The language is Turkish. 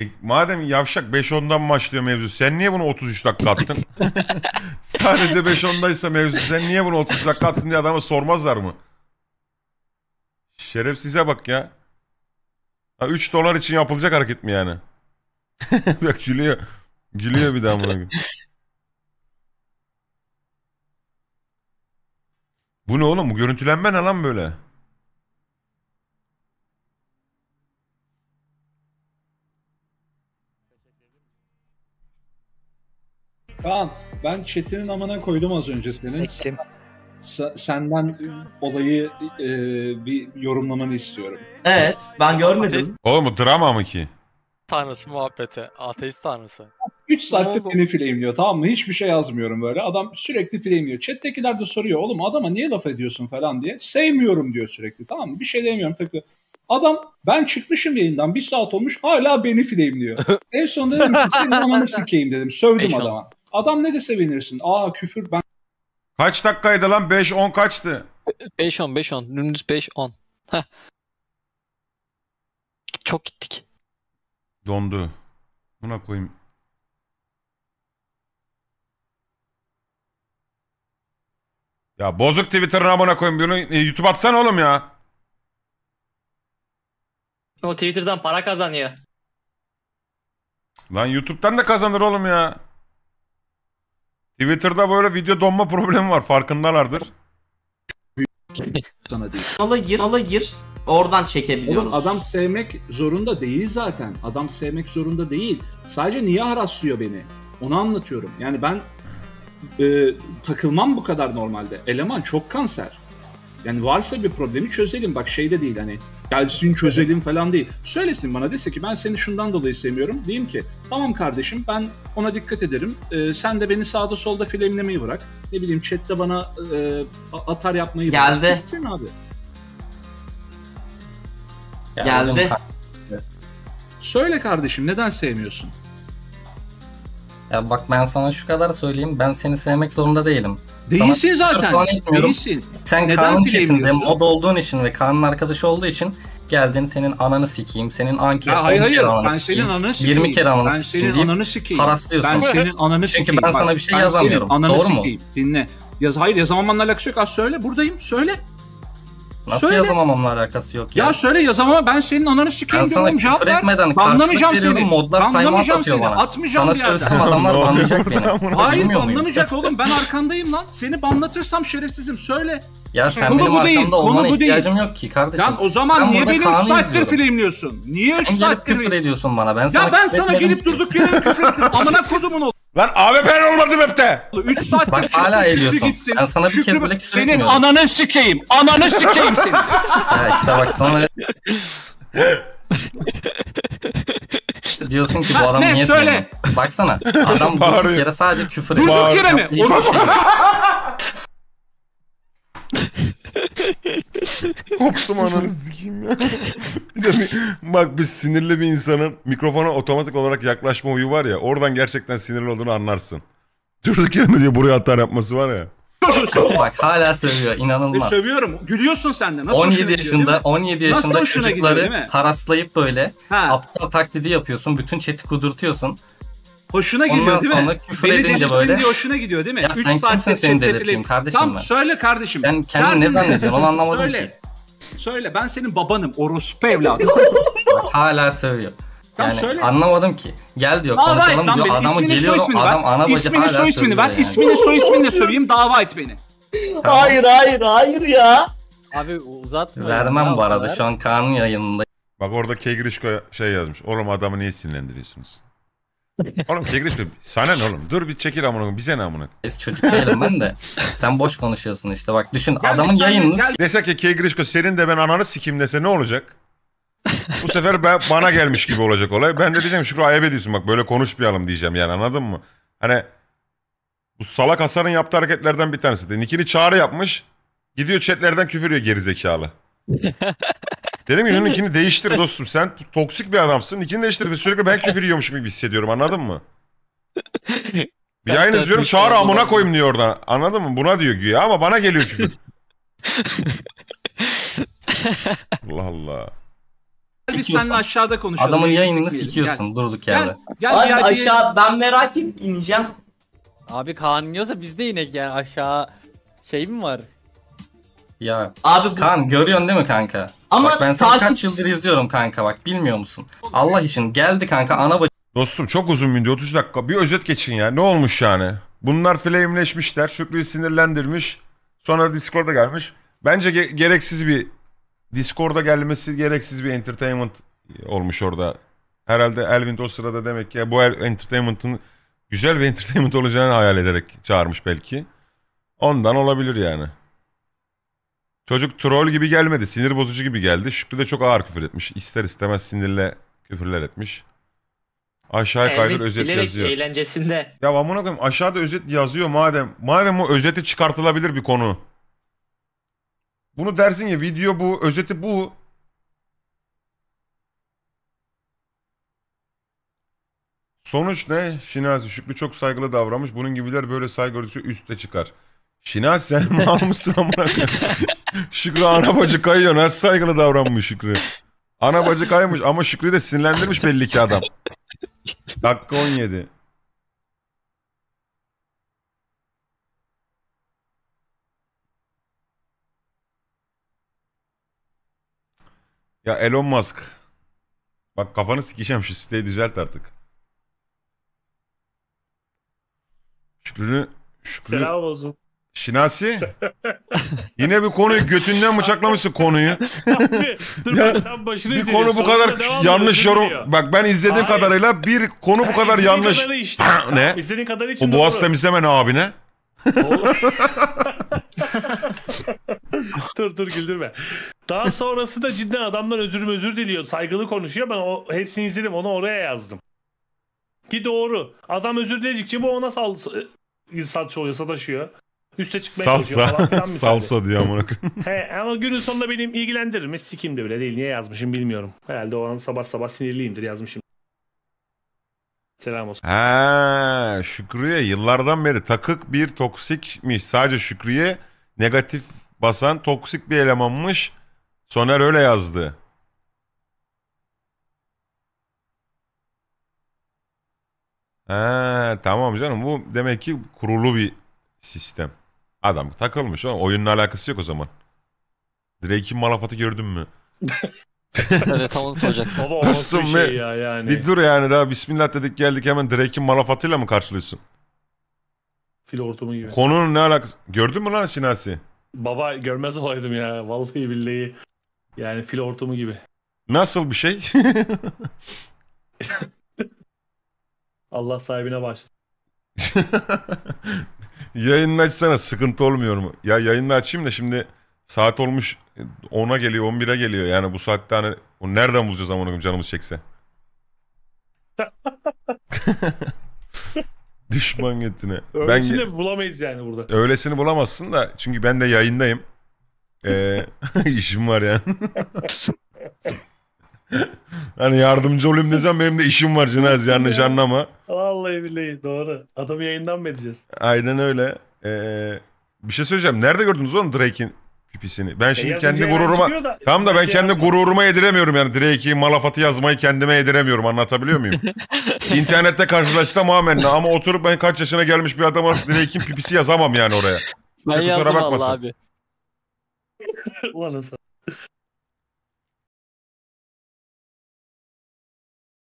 E, madem yavşak 5-10'dan başlıyor mevzu. Sen niye bunu 33 dakika attın? Sadece 5-10'daysa mevzu. Sen niye bunu 33 dakika attın diye adama sormazlar mı? Şerefsize bak ya. Ha, 3 dolar için yapılacak hareket mi yani? bak gülüyor. Gülüyor bir daha buna. Bu ne oğlum? Bu görüntülenme ne lan böyle? Kaan ben chatinin amına koydum az önce senin. Ektim. Senden olayı e, bir yorumlamanı istiyorum. Evet ben görmedim. Oğlum bu drama mı ki? Tanrısı muhabbeti. Ateist tanrısı. 3 saattir beni flame'liyor tamam mı? Hiçbir şey yazmıyorum böyle. Adam sürekli flame'liyor. Chat'tekiler de soruyor oğlum adama niye laf ediyorsun falan diye. Sevmiyorum diyor sürekli tamam mı? Bir şey demiyorum takı. Adam ben çıkmışım yayından bir saat olmuş hala beni flame'liyor. en sonunda dedim ki senin amanı sikeyim dedim. Sövdüm adama. Adam ne de sevinirsin. Aa küfür ben Kaç dakikaydı lan? 5-10 kaçtı? 5-10 5-10. Dümdüz 5-10. Heh. Çok gittik. Dondu. Buna koyayım. Ya bozuk Twitter'ın amına koyayım. Bunu e, YouTube atsana oğlum ya. O Twitter'dan para kazanıyor. Lan YouTube'dan da kazanır oğlum ya. Twitter'da böyle video donma problemi var. Farkındalardır. sana değil. Kanala gir, kanala gir. Oradan çekebiliyoruz. Oğlum adam sevmek zorunda değil zaten. Adam sevmek zorunda değil. Sadece niye haraslıyor beni? Onu anlatıyorum. Yani ben e, takılmam bu kadar normalde. Eleman çok kanser. Yani varsa bir problemi çözelim. Bak şeyde değil hani gelsin çözelim falan değil. Söylesin bana dese ki ben seni şundan dolayı sevmiyorum. Diyeyim ki tamam kardeşim ben ona dikkat ederim. E, sen de beni sağda solda filmlemeyi bırak. Ne bileyim chatte bana e, atar yapmayı Geldi. bırak. Gitsin abi. Geldi. Söyle kardeşim neden sevmiyorsun? Ya bak ben sana şu kadar söyleyeyim. Ben seni sevmek zorunda değilim. Değilsin Sana zaten. Değilsin. Sen Neden chatinde bilemiyorsun? mod olduğun için ve Kaan'ın arkadaşı olduğu için geldin senin ananı sikeyim. Senin anket Ya 10 hayır hayır. Ben sikeyim. senin ananı sikeyim. 20 kere ananı Ben sikeyim senin deyip ananı sikeyim. haraslıyorsun. Ben senin ananı Çünkü sikeyim. ben sana Bak, bir şey ben yazamıyorum. Senin ananı Doğru mu? Dinle. Yaz, hayır yazamamla alakası yok. Az söyle buradayım. Söyle. Nasıl Söyle. yazamamamla alakası yok ya. Ya, söyle yazamama ben senin ananı sikeyim sana diyorum. Cevap küfür ver. etmeden Banlamayacağım seni. Modlar Banlamayacağım seni. bana. Atmayacağım Sana bir yerden. söylesem Ne adamlar banlayacak beni. Hayır banlamayacak oğlum. Ben arkandayım lan. Seni banlatırsam şerefsizim. Söyle. Ya sen Konu benim bu değil, arkamda konu olmana bu değil. ihtiyacım yok ki kardeşim. Lan o zaman Ben niye beni 3 Kaan'ı saattir izliyorum. flame'liyorsun? Niye 3 Sen gelip saattir küfür ediyorsun bana. Ben sana Ya ben sana gelip durduk yere küfür ettim. Amına kodumun oldu. Lan abi ben olmadım hep de. 3 saattir Bak Şükrü- hala ediyorsun. gitsin. Ben sana bir kez bile küfür Senin etmiyorum. ananı sikeyim. Ananı sikeyim seni. Ya işte bak sonra diyorsun ki bu adam Ne? niye Söyle. sevmiyor? Baksana adam durduk yere sadece küfür Durduk ediyor. yere mi? Şey yok. Koptum ananı sikeyim ya. bir de bir- bak biz sinirli bir insanın mikrofona otomatik olarak yaklaşma huyu var ya. Oradan gerçekten sinirli olduğunu anlarsın. Durduk yere mi diye buraya hata yapması var ya. Bak hala seviyor E, inanılmaz. sövüyorum. Gülüyorsun sen de. Nasıl hoşuna 17 gidiyor, yaşında mi? 17 Nasıl yaşında hoşuna gidiyor, değil çocukları mi? haraslayıp böyle Ha, aptal taklidi yapıyorsun. Bütün chat'i kudurtuyorsun. hoşuna Ondan gidiyor değil mi? sonra küfür Beni edince böyle- diye hoşuna gidiyor değil mi? Ya Üç sen saattir kimsin seni delirteyim kardeşim Tamam ben? söyle kardeşim. Ben kendini ne zannediyorsun onu anlamadım Söyle. ki. Söyle ben senin babanım. Orospu evladı. Bak hala seviyor. Tamam, Yani söyle. anlamadım ki. Gel diyor Dava et konuşalım lan diyor. beni. Adamı İsmini ismini adam ana ver. bacı İsmini hala soy ismini ver. yani. İsmini soy ismini de söyleyeyim dava et beni. Hayır hayır hayır ya. Abi uzatma. Vermem bu arada şu an Kaan'ın yayınında. Bak orada Kegrişko şey yazmış. Oğlum adamı niye sinirlendiriyorsunuz? oğlum Kegrişko sana ne oğlum? Dur bir çekil amına koyayım. Bize ne amına koyayım? Biz çocuk değilim ben de. Sen boş konuşuyorsun işte bak düşün Gel adamın yayınını. Dese ki Kegrişko senin de ben ananı sikim dese ne olacak? Bu sefer ben, bana gelmiş gibi olacak olay. Ben de diyeceğim Şükrü ayıp ediyorsun bak böyle konuşmayalım diyeceğim yani anladın mı? Hani bu salak Hasan'ın yaptığı hareketlerden bir tanesi de. Nickini çağrı yapmış. Gidiyor chatlerden küfür yiyor gerizekalı. Dedim ki nickini değiştir dostum. Sen toksik bir adamsın. Nickini değiştir. Sürekli ben küfür yiyormuşum gibi hissediyorum anladın mı? Bir yayın izliyorum çağrı amına koyayım diyor oradan. Anladın mı? Buna diyor güya ama bana geliyor küfür. Allah Allah. Biz seninle aşağıda konuşalım. Adamın Yayını yayınını sikmeyelim. sikiyorsun durduk Gel, yerde. gel, gel Abi diğer bir- aşağı ben merak et ineceğim. Abi Kaan iniyorsa biz de inek yani aşağı şey mi var? Ya Abi bu Kaan görüyorsun değil mi kanka? Ama bak ben seni kaç takip- yıldır izliyorum kanka bak bilmiyor musun? Allah için geldi kanka ana Dostum çok uzun video 30 dakika. Bir özet geçin ya. Ne olmuş yani? Bunlar flameleşmişler. Şükrü'yü sinirlendirmiş. Sonra Discord'a gelmiş. Bence ge- gereksiz bir Discord'a gelmesi gereksiz bir entertainment olmuş orada. Herhalde Elvin o sırada demek ki bu entertainment'ın güzel bir entertainment olacağını hayal ederek çağırmış belki. Ondan olabilir yani. Çocuk troll gibi gelmedi. Sinir bozucu gibi geldi. Şükrü de çok ağır küfür etmiş. İster istemez sinirle küfürler etmiş. Aşağıya kaydır özet yazıyor. eğlencesinde. Ya amına koyayım aşağıda özet yazıyor madem. Madem o özeti çıkartılabilir bir konu. Bunu dersin ya video bu, özeti bu. Sonuç ne? Şinasi Şükrü çok saygılı davranmış. Bunun gibiler böyle saygı gördükçe üste çıkar. Şinasi sen mal mısın amına? Şükrü ana bacı kayıyor. Nasıl saygılı davranmış Şükrü? Ana bacı kaymış ama Şükrü de sinirlendirmiş belli ki adam. Dakika 17. Ya Elon Musk. Bak kafanı sikeceğim şu siteyi düzelt artık. Şükrü, Şükrü, Selam olsun. Şinasi. Yine bir konuyu götünden bıçaklamışsın konuyu. Abi, dur Ya, bak sen başını Bir konu bu kadar yanlış yorum. diyor. Bak ben izlediğim Hayır. kadarıyla bir konu bu kadar yanlış. kadarı işte. Ne? İstediğin kadar için O boğaz temizleme ne abine? Dur dur güldürme. Daha sonrası da cidden adamlar özür özür diliyor. Saygılı konuşuyor. Ben o hepsini izledim. Onu oraya yazdım. Ki doğru. Adam özür diledikçe bu ona sal salça oluyor, sataşıyor. Üste çıkmaya çalışıyor falan Salsa. filan misali. Salsa diyor amına. He, ama günün sonunda benim ilgilendirir mi? Sikim de bile değil. Niye yazmışım bilmiyorum. Herhalde o an sabah sabah sinirliyimdir yazmışım. Selam olsun. Ha, Şükrü'ye yıllardan beri takık bir toksikmiş. Sadece Şükrü'ye negatif basan toksik bir elemanmış. Soner öyle yazdı. Ha, tamam canım bu demek ki kurulu bir sistem. Adam takılmış oğlum. Oyunla alakası yok o zaman. Drake'in malafatı gördün mü? Evet tam onu soracaktım. Baba o nasıl bir Dostum şey ya yani. Bir dur yani daha bismillah dedik geldik hemen Drake'in malafatıyla mı karşılıyorsun? Fil hortumu gibi. Konunun ne alakası? Gördün mü lan Şinasi? Baba görmez olaydım ya. Vallahi billahi. Yani fil hortumu gibi. Nasıl bir şey? Allah sahibine başlasın. Yayını açsana sıkıntı olmuyor mu? Ya yayını açayım da şimdi saat olmuş 10'a geliyor 11'e geliyor. Yani bu saatte hani o nereden bulacağız amına koyayım canımız çekse? Düşman götüne. Ben Öylesini de bulamayız yani burada. öylesini bulamazsın da çünkü ben de yayındayım. Ee, işim var yani. hani yardımcı olayım desem benim de işim var Cüneyt yanlış anlama. Vallahi billahi doğru. Adamı yayından mı edeceğiz? Aynen öyle. Ee, bir şey söyleyeceğim. Nerede gördünüz oğlum Drake'in pipisini? Ben şimdi E, yazınca kendi gururuma... da- Tamam da ben belki kendi gururuma yediremiyorum yani. Drake'i malafatı yazmayı kendime yediremiyorum. Anlatabiliyor muyum? İnternette karşılaşsam amenna ama oturup ben kaç yaşına gelmiş bir adama Drake'in pipisi yazamam yani oraya. Ben Kusura yazdım bakmasın. abi. Ulan nasıl?